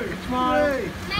two, three.